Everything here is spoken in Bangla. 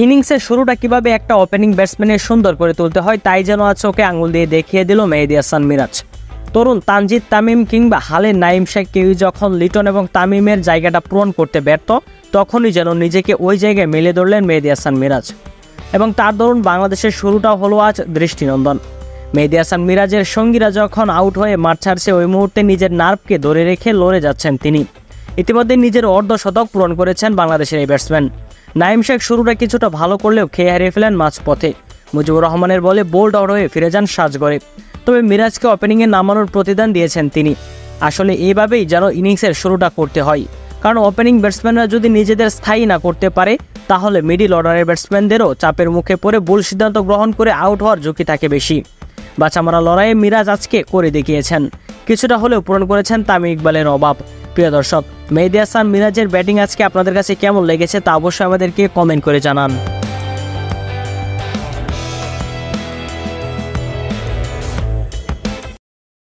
ইনিংসের শুরুটা কীভাবে একটা ওপেনিং ব্যাটসম্যানের সুন্দর করে তুলতে হয়, তাই যেন আজ ওকে আঙুল দিয়ে দেখিয়ে দিল মেহেদি হাসান মিরাজ। তরুণ তানজিদ তামিম কিংবা হালে নাইম শেখ কেউ যখন লিটন এবং তামিমের জায়গাটা পূরণ করতে ব্যর্থ, তখনই যেন নিজেকে ওই জায়গায় মেলে ধরলেন মেহেদি হাসান মিরাজ। এবং তার দরুন বাংলাদেশের শুরুটা হলো আজ দৃষ্টিনন্দন। মেহেদি হাসান মিরাজের সঙ্গীরা যখন আউট হয়ে মাঠ ছাড়ছে, ওই মুহূর্তে নিজের নার্ভকে ধরে রেখে লড়ে যাচ্ছেন তিনি। ইতিমধ্যে নিজের অর্ধশতক পূরণ করেছেন বাংলাদেশের এই ব্যাটসম্যান নাইম শেখ শুরুটা কিছুটা ভালো করলেও খেয়ে হারিয়ে ফেলেন মাঝপথে। মুজিবুর রহমানের বলে বোল্ড আউট হয়ে ফিরে যান সাজগড়ে। তবে মিরাজকে ওপেনিংয়ে নামানোর প্রতিদান দিয়েছেন তিনি। আসলে এইভাবেই যেন ইনিংসের শুরুটা করতে হয়। কারণ ওপেনিং ব্যাটসম্যানরা যদি নিজেদের স্থায়ী না করতে পারে, তাহলে মিডিল অর্ডারের ব্যাটসম্যানদেরও চাপের মুখে পড়ে ভুল সিদ্ধান্ত গ্রহণ করে আউট হওয়ার ঝুঁকি থাকে বেশি। বাঁচামারা লড়াইয়ে মিরাজ আজকে করে দেখিয়েছেন। কিছুটা হলেও পূরণ করেছেন তামিম ইকবালের অভাব প্রিয় দর্শক, মেহেদি হাসান মিরাজের ব্যাটিং আজকে আপনাদের কাছে কেমন লেগেছে তা অবশ্যই আমাদেরকে কমেন্ট করে জানান।